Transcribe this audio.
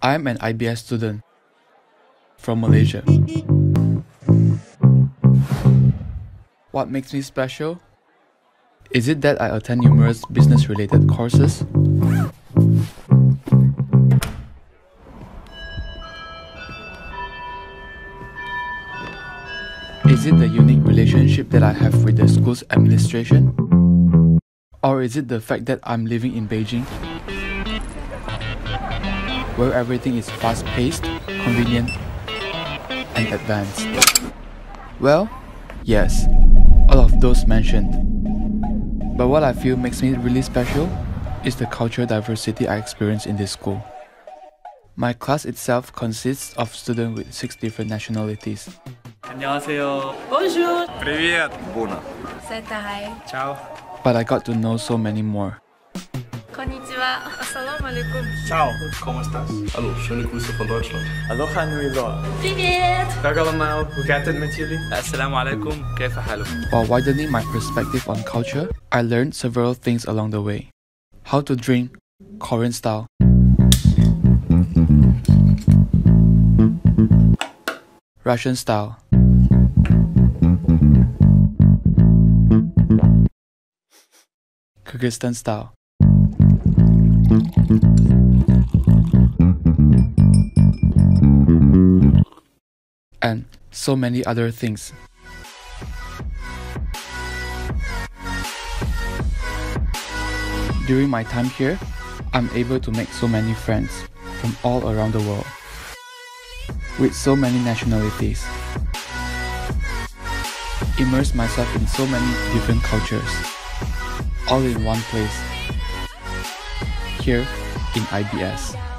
I'm an IBS student from Malaysia. What makes me special? Is it that I attend numerous business related courses? Is it the unique relationship that I have with the school's administration? Or is it the fact that I'm living in Beijing? Where everything is fast paced, convenient, and advanced. Well, yes, all of those mentioned. But what I feel makes me really special is the cultural diversity I experience in this school. My class itself consists of students with six different nationalities. 안녕하세요. Bonjour. Привет. Буна. Setai. Ciao. But I got to know so many more. Konnichiwa. Assalamu alaikum. Ciao. ¿Cómo estás? Hallo, schöne Grüße von Deutschland. Aloha New York. Привет. Tagalamaal, hoe gaat het met jullie? Assalamu alaikum, While widening my perspective on culture, I learned several things along the way. How to drink Korean style. Russian style. Kyrgyzstan style. And so many other things. During my time here, I'm able to make so many friends from all around the world with so many nationalities. Immerse myself in so many different cultures, all in one place. Here in IBS.